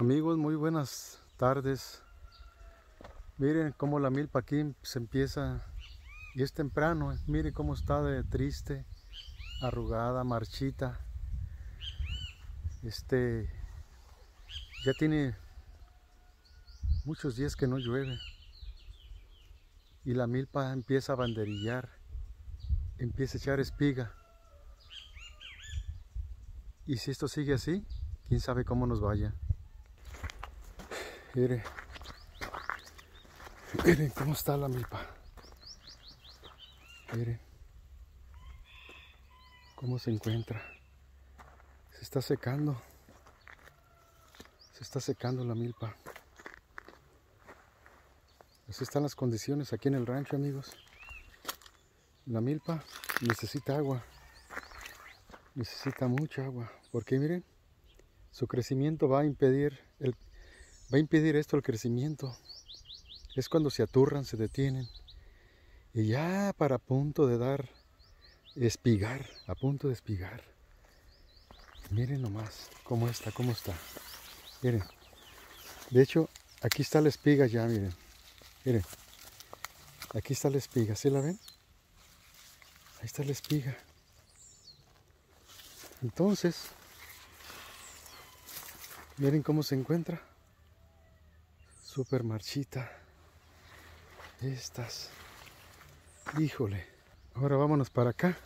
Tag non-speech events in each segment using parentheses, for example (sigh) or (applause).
Amigos, muy buenas tardes. Miren cómo la milpa aquí se empieza y es temprano. Miren cómo está de triste, arrugada, marchita. Este ya tiene muchos días que no llueve y la milpa empieza a banderillar, empieza a echar espiga. Y si esto sigue así, quién sabe cómo nos vaya. Miren. Miren cómo está la milpa. Miren. Cómo se encuentra. Se está secando. Se está secando la milpa. Así están las condiciones aquí en el rancho, amigos. La milpa necesita agua. Necesita mucha agua. Porque miren, su crecimiento va a impedir el, va a impedir esto el crecimiento. Es cuando se aturran, se detienen. Y ya para punto de dar espigar, a punto de espigar. Miren nomás cómo está, cómo está. Miren. De hecho, aquí está la espiga ya, miren. Miren. Aquí está la espiga, ¿sí la ven? Ahí está la espiga. Entonces, miren cómo se encuentra. Súper marchita. Estas. Híjole. Ahora vámonos para acá.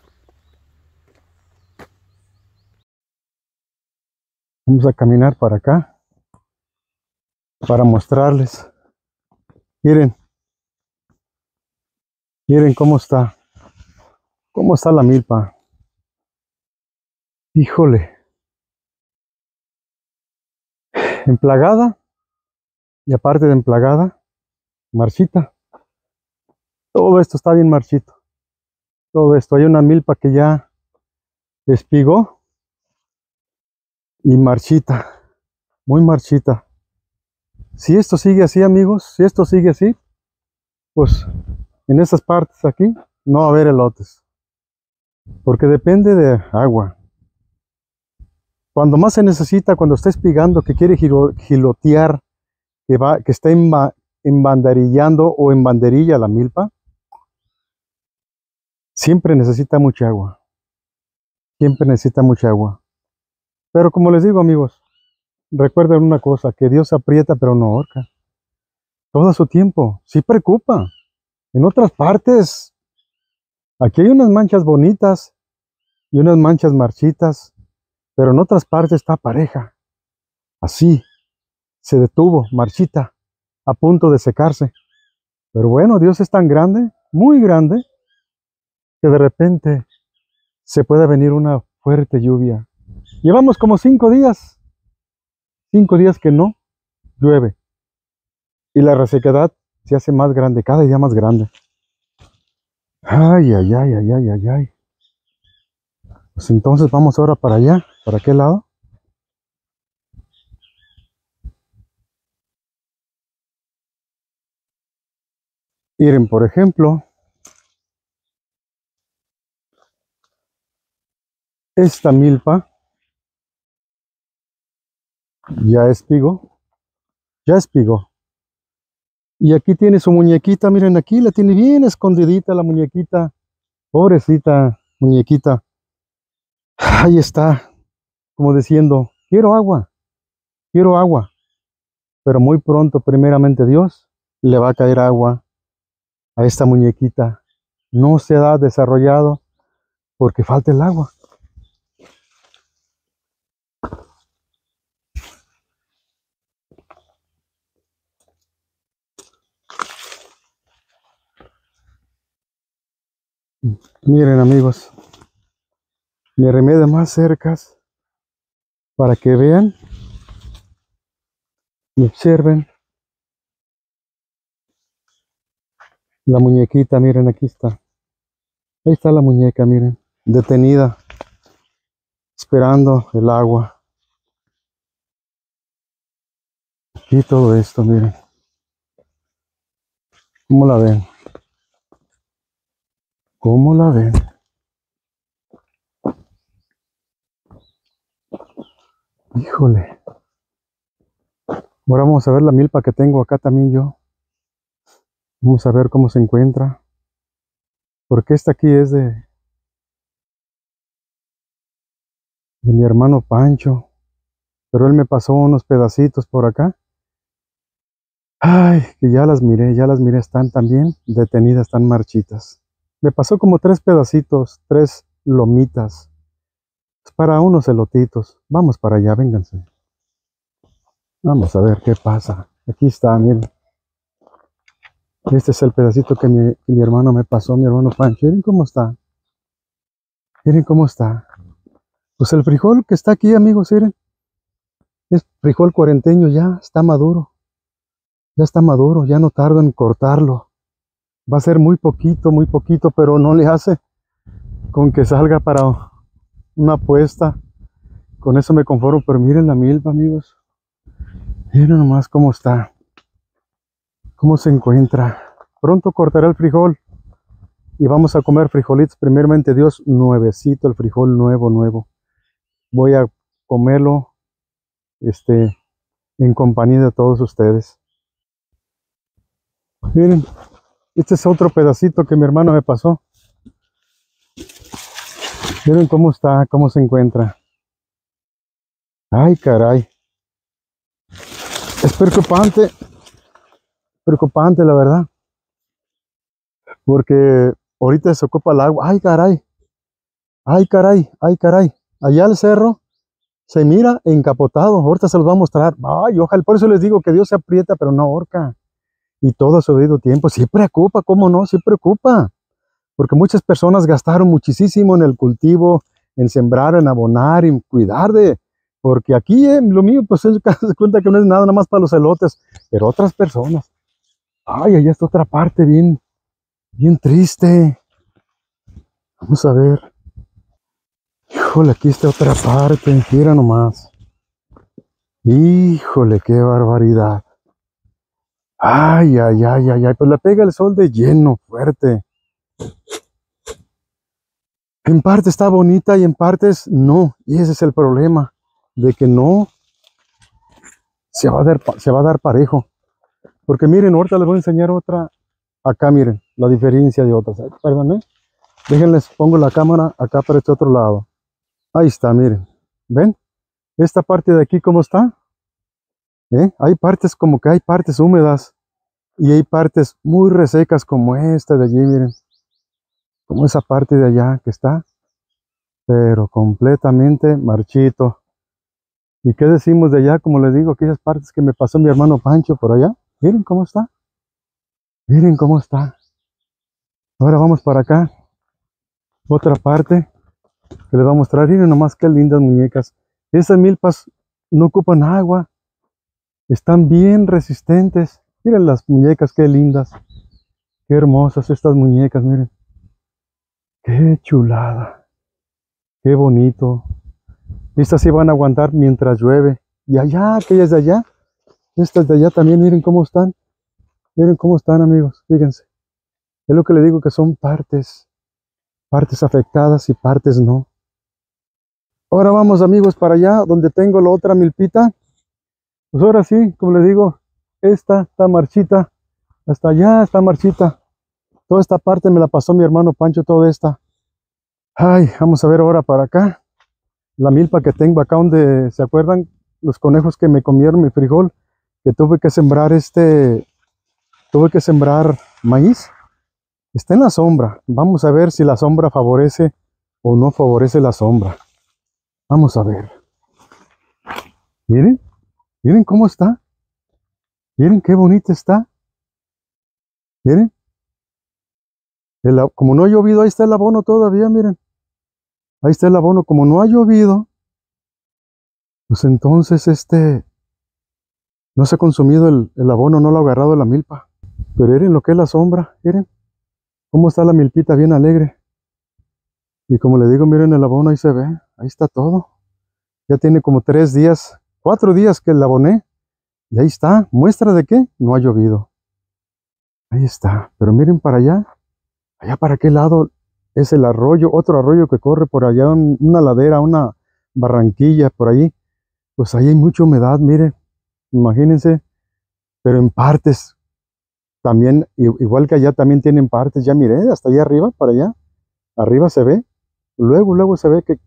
Vamos a caminar para acá. Para mostrarles. Miren. Miren cómo está. Cómo está la milpa. Híjole. Emplagada y aparte de emplagada, marchita. Todo esto está bien marchito. Todo esto. Hay una milpa que ya espigó y marchita. Muy marchita. Si esto sigue así, amigos, si esto sigue así, pues en esas partes aquí no va a haber elotes. Porque depende de agua. Cuando más se necesita, cuando está espigando, que quiere gilotear que, va, que está embanderillando o en banderilla la milpa, siempre necesita mucha agua. Siempre necesita mucha agua. Pero como les digo amigos, recuerden una cosa, que Dios aprieta pero no ahorca. Todo su tiempo, sí preocupa. En otras partes, aquí hay unas manchas bonitas y unas manchas marchitas, pero en otras partes está pareja. Así, se detuvo, marchita, a punto de secarse. Pero bueno, Dios es tan grande, muy grande, que de repente se puede venir una fuerte lluvia. Llevamos como cinco días, cinco días que no llueve. Y la resequedad se hace más grande, cada día más grande. Ay, ay, ay, ay, ay, ay, ay. Pues entonces vamos ahora para allá, ¿para qué lado? Miren, por ejemplo, esta milpa ya espigó, ya espigó. Y aquí tiene su muñequita, miren aquí, la tiene bien escondidita la muñequita, pobrecita muñequita. Ahí está, como diciendo, quiero agua, quiero agua. Pero muy pronto, primeramente Dios, le va a caer agua a esta muñequita no se ha desarrollado porque falta el agua. Miren amigos, mi remedio más cercas para que vean y observen La muñequita, miren, aquí está. Ahí está la muñeca, miren, detenida, esperando el agua. Y todo esto, miren. ¿Cómo la ven? ¿Cómo la ven? Híjole. Ahora vamos a ver la milpa que tengo acá también yo. Vamos a ver cómo se encuentra. Porque esta aquí es de, de mi hermano Pancho. Pero él me pasó unos pedacitos por acá. Ay, que ya las miré, ya las miré, están también detenidas, están marchitas. Me pasó como tres pedacitos, tres lomitas. para unos elotitos. Vamos para allá, vénganse. Vamos a ver qué pasa. Aquí está, miren. Este es el pedacito que mi, hermano me pasó, mi hermano Pancho. Miren cómo está. Miren cómo está. Pues el frijol que está aquí, amigos, miren. Es frijol cuarenteño ya, está maduro. Ya está maduro, ya no tardo en cortarlo. Va a ser muy poquito, muy poquito, pero no le hace con que salga para una apuesta. Con eso me conformo, pero miren la milpa, amigos. Miren nomás cómo está. Cómo se encuentra. Pronto cortaré el frijol. Y vamos a comer frijolitos. Primeramente Dios, nuevecito, el frijol nuevo, nuevo. Voy a comerlo este, en compañía de todos ustedes. Miren, este es otro pedacito que mi hermano me pasó. Miren cómo está, cómo se encuentra. Ay, caray. Es preocupante. Preocupante, la verdad. Porque ahorita se ocupa el agua. Ay, caray. Ay, caray. Ay, caray. Allá al cerro se mira encapotado. Ahorita se los va a mostrar. Ay, ojalá. Por eso les digo que Dios se aprieta, pero no ahorca. Y todo a su tiempo. Sí preocupa, ¿cómo no? Sí preocupa. Porque muchas personas gastaron muchísimo en el cultivo, en sembrar, en abonar, en cuidar de... Porque aquí eh, lo mío, pues (laughs) se cuenta que no es nada, nada más para los elotes. Pero otras personas. Ay, allá está otra parte bien, bien triste. Vamos a ver. Híjole, aquí está otra parte. Mira nomás. Híjole, qué barbaridad. Ay, ay, ay, ay, ay. Pues le pega el sol de lleno, fuerte. En parte está bonita y en partes no. Y ese es el problema. De que no se va a dar, se va a dar parejo. Porque miren, ahorita les voy a enseñar otra. Acá miren, la diferencia de otras. Perdón, Déjenles, pongo la cámara acá para este otro lado. Ahí está, miren. ¿Ven? Esta parte de aquí, ¿cómo está? ¿Eh? Hay partes como que hay partes húmedas. Y hay partes muy resecas como esta de allí, miren. Como esa parte de allá que está. Pero completamente marchito. ¿Y qué decimos de allá? Como les digo, aquellas partes que me pasó mi hermano Pancho por allá. Miren cómo está. Miren cómo está. Ahora vamos para acá. Otra parte que les voy a mostrar. Miren nomás qué lindas muñecas. Esas milpas no ocupan agua. Están bien resistentes. Miren las muñecas, qué lindas. Qué hermosas estas muñecas, miren. Qué chulada. Qué bonito. Estas sí van a aguantar mientras llueve. Y allá, aquellas de allá, estas de allá también, miren cómo están. Miren cómo están, amigos. Fíjense. Es lo que le digo que son partes. Partes afectadas y partes no. Ahora vamos, amigos, para allá, donde tengo la otra milpita. Pues ahora sí, como le digo, esta está marchita. Hasta allá está marchita. Toda esta parte me la pasó mi hermano Pancho, toda esta. Ay, vamos a ver ahora para acá. La milpa que tengo acá donde, ¿se acuerdan? Los conejos que me comieron mi frijol que tuve que sembrar este, tuve que sembrar maíz, está en la sombra. Vamos a ver si la sombra favorece o no favorece la sombra. Vamos a ver. Miren, miren cómo está. Miren qué bonita está. Miren. como no ha llovido, ahí está el abono todavía, miren. Ahí está el abono. Como no ha llovido, pues entonces este, no se ha consumido el, abono, no lo ha agarrado la milpa. Pero miren lo que es la sombra, miren. Cómo está la milpita bien alegre. Y como le digo, miren el abono, ahí se ve. Ahí está todo. Ya tiene como tres días, cuatro días que el aboné. Y ahí está. ¿Muestra de qué? No ha llovido. Ahí está. Pero miren para allá. Allá para qué lado es el arroyo. Otro arroyo que corre por allá. una ladera, una barranquilla por allí. Pues ahí hay mucha humedad, miren. Imagínense pero en partes también, igual que allá también tienen partes, ya miré, hasta allá arriba, para allá, arriba se ve, luego, luego se ve que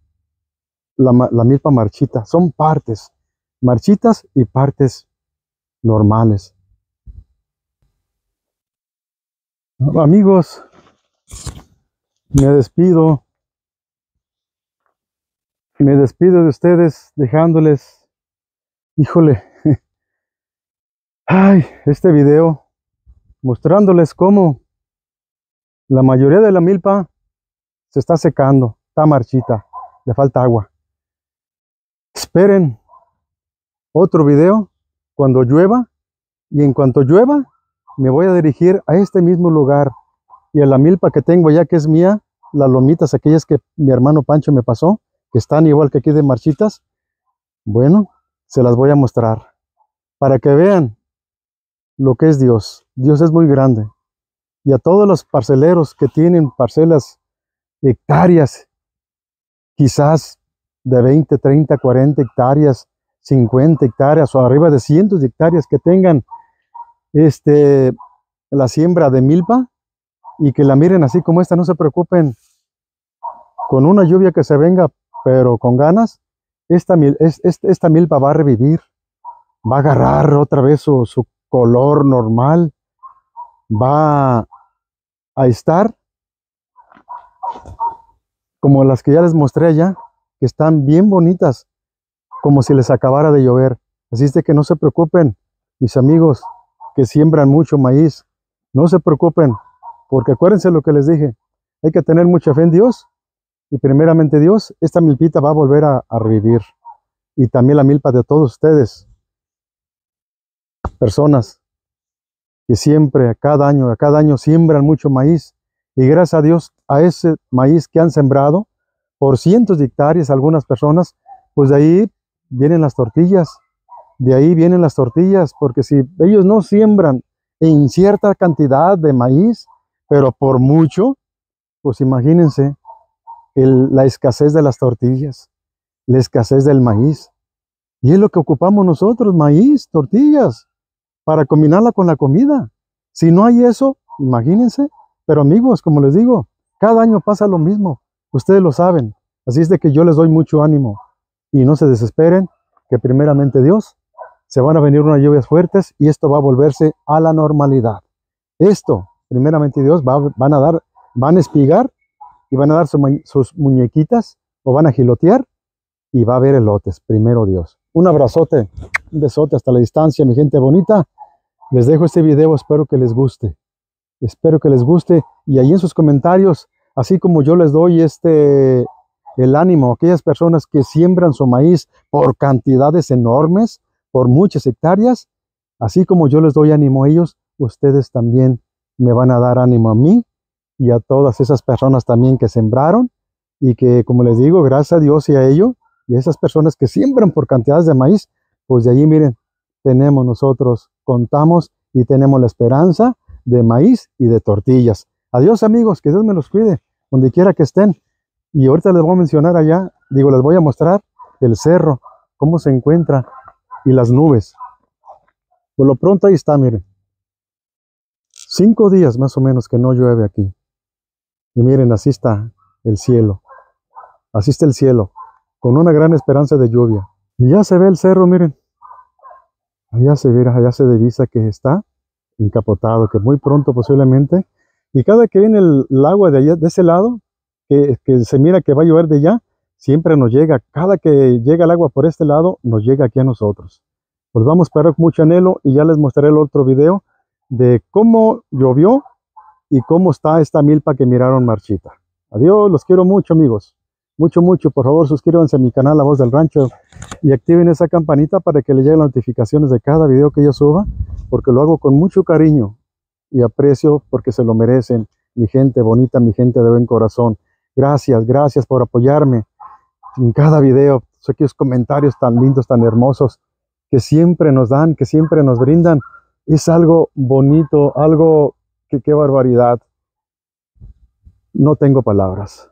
la, la milpa marchita, son partes, marchitas y partes normales. Amigos, me despido. Me despido de ustedes dejándoles, híjole, ay, este video mostrándoles cómo la mayoría de la milpa se está secando, está marchita, le falta agua. Esperen otro video cuando llueva y en cuanto llueva me voy a dirigir a este mismo lugar y a la milpa que tengo allá que es mía, las lomitas aquellas que mi hermano Pancho me pasó, que están igual que aquí de marchitas, bueno, se las voy a mostrar para que vean lo que es Dios. Dios es muy grande. Y a todos los parceleros que tienen parcelas, hectáreas, quizás de 20, 30, 40 hectáreas, 50 hectáreas o arriba de cientos de hectáreas que tengan este, la siembra de milpa y que la miren así como esta, no se preocupen con una lluvia que se venga, pero con ganas, esta, esta milpa va a revivir, va a agarrar otra vez su color normal, va a estar como las que ya les mostré allá, que están bien bonitas, como si les acabara de llover. Así es de que no se preocupen, mis amigos, que siembran mucho maíz. No se preocupen, porque acuérdense lo que les dije. Hay que tener mucha fe en Dios. Y primeramente Dios, esta milpita va a volver a, revivir. Y también la milpa de todos ustedes. Personas que siempre, a cada año, a cada año siembran mucho maíz. Y gracias a Dios, a ese maíz que han sembrado, por cientos de hectáreas, algunas personas, pues de ahí vienen las tortillas, de ahí vienen las tortillas, porque si ellos no siembran en cierta cantidad de maíz, pero por mucho, pues imagínense la escasez de las tortillas, la escasez del maíz. Y es lo que ocupamos nosotros, maíz, tortillas, para combinarla con la comida. Si no hay eso, imagínense. Pero amigos, como les digo, cada año pasa lo mismo. Ustedes lo saben. Así es de que yo les doy mucho ánimo. Y no se desesperen, que primeramente Dios se van a venir unas lluvias fuertes y esto va a volverse a la normalidad. Esto, primeramente Dios, va, van a dar, van a espigar y van a dar sus muñequitas o van a gilotear y va a haber elotes, primero Dios. Un abrazote, un besote hasta la distancia, mi gente bonita. Les dejo este video, espero que les guste. Espero que les guste y ahí en sus comentarios, así como yo les doy este el ánimo a aquellas personas que siembran su maíz por cantidades enormes, por muchas hectáreas, así como yo les doy ánimo a ellos, ustedes también me van a dar ánimo a mí y a todas esas personas también que sembraron y que, como les digo, gracias a Dios y a ello, y a esas personas que siembran por cantidades de maíz, pues de allí, miren, tenemos nosotros, contamos y tenemos la esperanza de maíz y de tortillas. Adiós amigos, que Dios me los cuide, donde quiera que estén. Y ahorita les voy a mencionar allá, digo, les voy a mostrar el cerro, cómo se encuentra y las nubes. Por lo pronto ahí está, miren. Cinco días más o menos que no llueve aquí. Y miren, así está el cielo. Así está el cielo, con una gran esperanza de lluvia. Y ya se ve el cerro, miren. Allá se ve, allá se divisa que está encapotado, que muy pronto posiblemente. Y cada que viene el, agua de allá, de ese lado, que, se mira que va a llover de allá, siempre nos llega, cada que llega el agua por este lado, nos llega aquí a nosotros. Pues vamos con mucho anhelo y ya les mostraré el otro video de cómo llovió y cómo está esta milpa que miraron marchita. Adiós, los quiero mucho amigos. Mucho, mucho. Por favor, suscríbanse a mi canal La Voz del Rancho y activen esa campanita para que les lleguen las notificaciones de cada video que yo suba, porque lo hago con mucho cariño y aprecio porque se lo merecen. Mi gente bonita, mi gente de buen corazón. Gracias, gracias por apoyarme en cada video, aquellos comentarios tan lindos, tan hermosos, que siempre nos dan, que siempre nos brindan. Es algo bonito, algo que qué barbaridad. No tengo palabras.